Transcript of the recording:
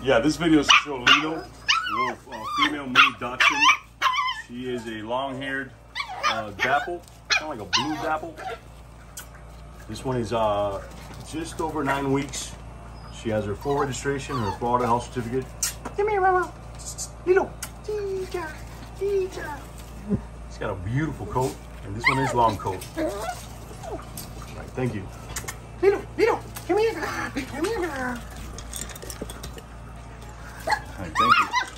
Yeah, this video is to show Lilo, a little uh, female mini dachshund. She is a long-haired uh, dapple, kind of like a blue dapple. This one is uh, just over nine weeks. She has her full registration, her Florida health certificate. Come here, Mama. Chica. She's got a beautiful coat, and this one is long coat. All right, thank you. Lilo, Lilo, Right, thank you.